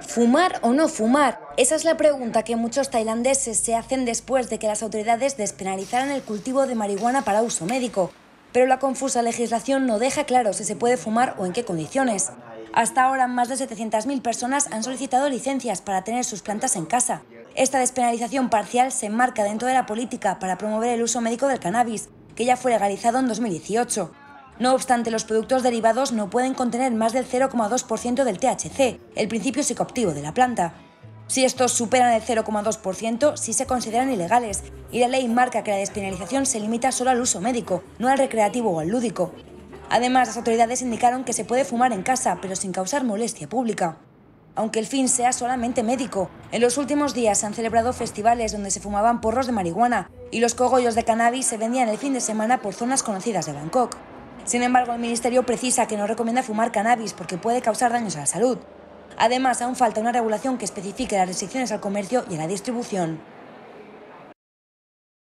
¿Fumar o no fumar? Esa es la pregunta que muchos tailandeses se hacen después de que las autoridades despenalizaran el cultivo de marihuana para uso médico. Pero la confusa legislación no deja claro si se puede fumar o en qué condiciones. Hasta ahora, más de 700.000 personas han solicitado licencias para tener sus plantas en casa. Esta despenalización parcial se enmarca dentro de la política para promover el uso médico del cannabis, que ya fue legalizado en 2018. No obstante, los productos derivados no pueden contener más del 0,2% del THC, el principio psicoactivo de la planta. Si estos superan el 0,2%, sí se consideran ilegales, y la ley marca que la despenalización se limita solo al uso médico, no al recreativo o al lúdico. Además, las autoridades indicaron que se puede fumar en casa, pero sin causar molestia pública. Aunque el fin sea solamente médico, en los últimos días se han celebrado festivales donde se fumaban porros de marihuana y los cogollos de cannabis se vendían el fin de semana por zonas conocidas de Bangkok. Sin embargo, el Ministerio precisa que no recomienda fumar cannabis porque puede causar daños a la salud. Además, aún falta una regulación que especifique las restricciones al comercio y a la distribución.